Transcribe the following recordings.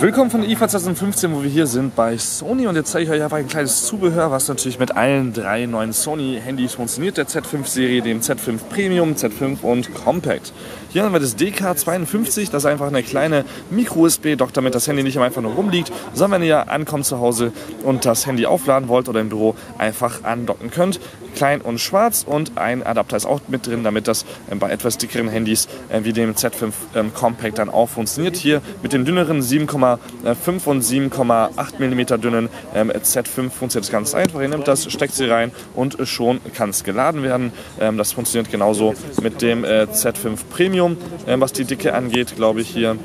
Willkommen von IFA 2015, wo wir hier sind bei Sony und jetzt zeige ich euch einfach ein kleines Zubehör, was natürlich mit allen drei neuen Sony-Handys funktioniert, der Z5-Serie, dem Z5 Premium, Z5 und Compact. Hier haben wir das DK52, das ist einfach eine kleine Micro-USB-Dock, damit das Handy nicht einfach nur rumliegt, sondern wenn ihr ankommt zu Hause und das Handy aufladen wollt oder im Büro einfach andocken könnt. Klein und schwarz und ein Adapter ist auch mit drin, damit das bei etwas dickeren Handys wie dem Z5 Compact dann auch funktioniert. Hier mit den dünneren 7,5 und 7,8 mm dünnen ähm, Z5 funktioniert das ganz einfach. Ihr nehmt das, steckt sie rein und schon kann es geladen werden. Ähm, das funktioniert genauso mit dem äh, Z5 Premium, ähm, was die Dicke angeht, glaube ich hier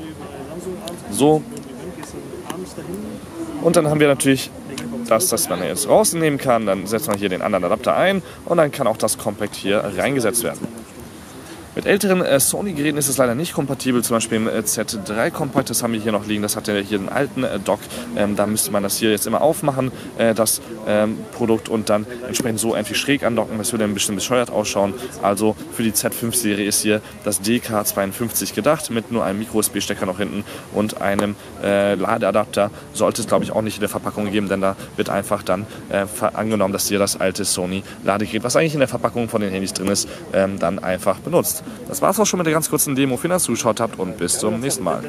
so. Und dann haben wir natürlich das, das man jetzt rausnehmen kann. Dann setzt man hier den anderen Adapter ein und dann kann auch das Compact hier reingesetzt werden. Mit älteren äh, Sony-Geräten ist es leider nicht kompatibel, zum Beispiel im äh, Z3 Compact, das haben wir hier noch liegen, das hat ja hier einen alten äh, Dock, ähm, da müsste man das hier jetzt immer aufmachen, äh, das ähm, Produkt und dann entsprechend so irgendwie schräg andocken, das würde ein bisschen bescheuert ausschauen. Also für die Z5-Serie ist hier das DK52 gedacht, mit nur einem Micro-USB-Stecker noch hinten und einem äh, Ladeadapter. Sollte es glaube ich auch nicht in der Verpackung geben, denn da wird einfach dann äh, angenommen, dass hier das alte Sony-Ladegerät, was eigentlich in der Verpackung von den Handys drin ist, ähm, dann einfach benutzt. Das war es auch schon mit der ganz kurzen Demo. Vielen Dank, dass ihr zugeschaut habt und bis zum nächsten Mal.